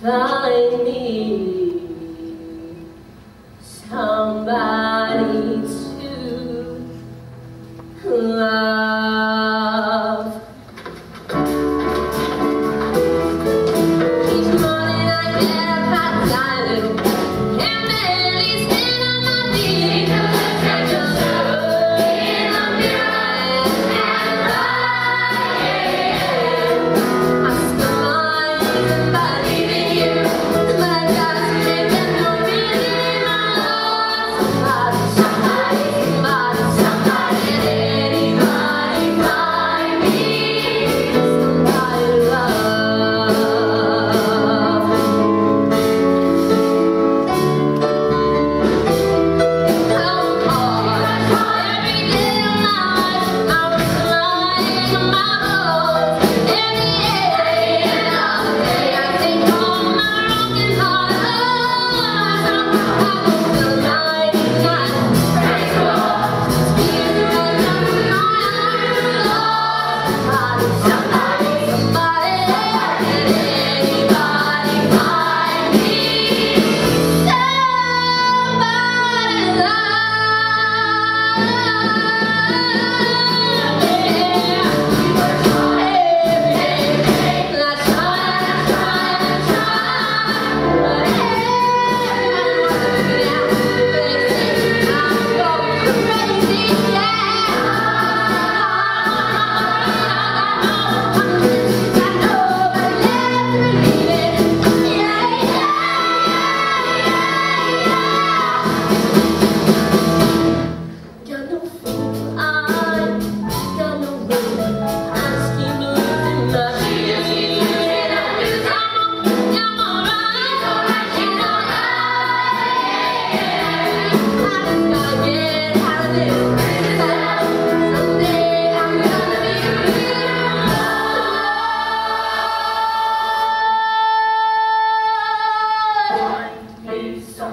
find me. Somebody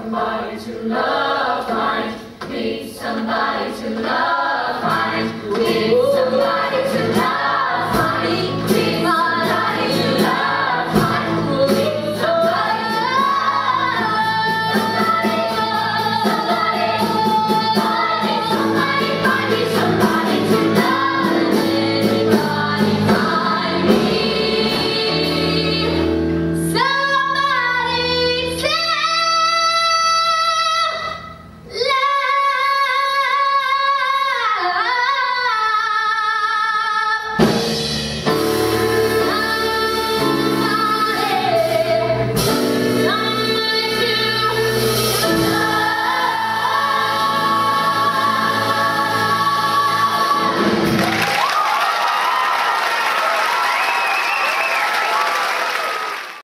somebody to love, find. Need somebody to love, find. Need